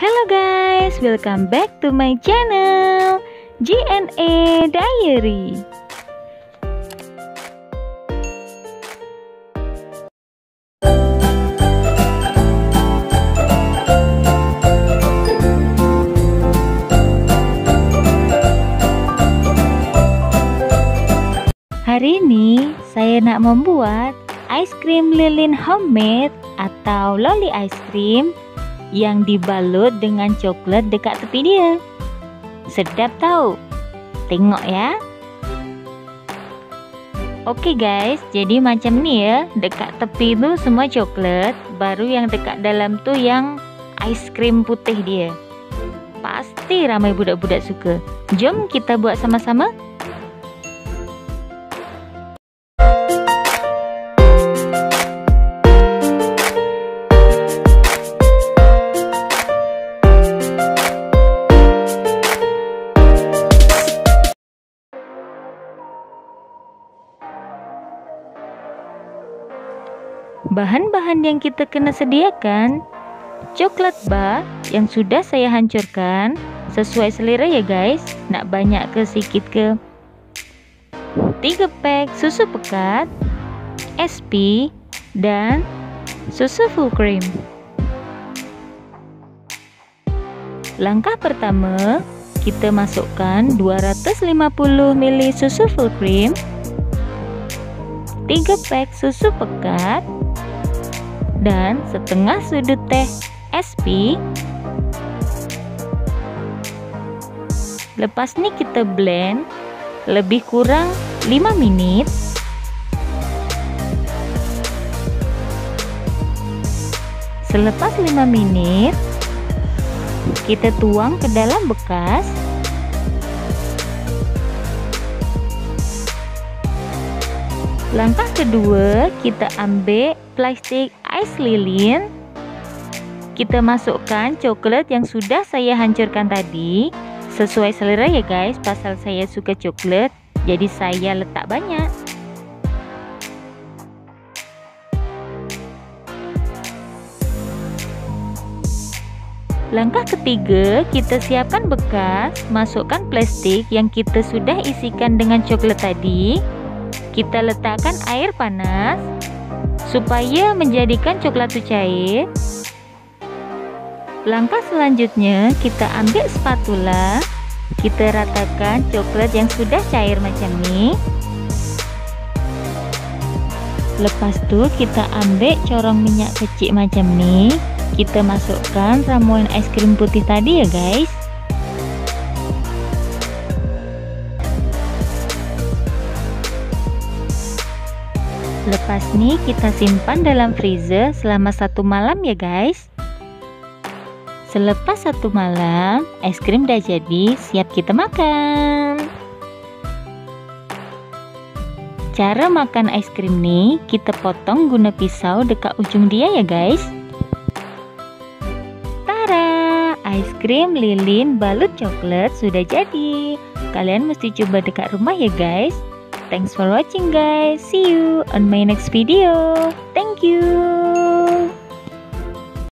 Hello guys, welcome back to my channel GNA Diary. Hari ini saya nak membuat ice cream lilin homemade atau loli ice cream yang dibalut dengan coklat dekat tepi dia. Sedap tahu. Tengok ya. Oke guys, jadi macam ni ya. Dekat tepi tu semua coklat, baru yang dekat dalam tu yang ice cream putih dia. Pasti ramai budak-budak suka. Jom kita buat sama-sama. Bahan-bahan yang kita kena sediakan Coklat bar yang sudah saya hancurkan Sesuai selera ya guys Nak banyak ke sedikit ke? 3 pack susu pekat SP Dan susu full cream. Langkah pertama Kita masukkan 250 ml susu full cream 3 pack susu pekat dan setengah sudut teh SP lepas ini kita blend lebih kurang 5 menit selepas 5 menit kita tuang ke dalam bekas Langkah kedua, kita ambil plastik ais lilin. Kita masukkan coklat yang sudah saya hancurkan tadi. Sesuai selera ya guys, pasal saya suka coklat, jadi saya letak banyak. Langkah ketiga, kita siapkan bekas, masukkan plastik yang kita sudah isikan dengan coklat tadi. Kita letakkan air panas supaya menjadikan coklat itu cair. Langkah selanjutnya kita ambil spatula, kita ratakan coklat yang sudah cair macam ni. Lepas tu kita ambil corong minyak kecil macam ni, kita masukkan ramuan es krim putih tadi ya guys. Lepas ni kita simpan dalam freezer selama satu malam ya guys. Selepas satu malam, es krim dah jadi, siap kita makan. Cara makan es krim ni, kita potong guna pisau dekat ujung dia ya guys. Tara, es krim lilin balut coklat sudah jadi. Kalian mesti coba dekat rumah ya guys Thanks for watching guys. See you on my next video. Thank you.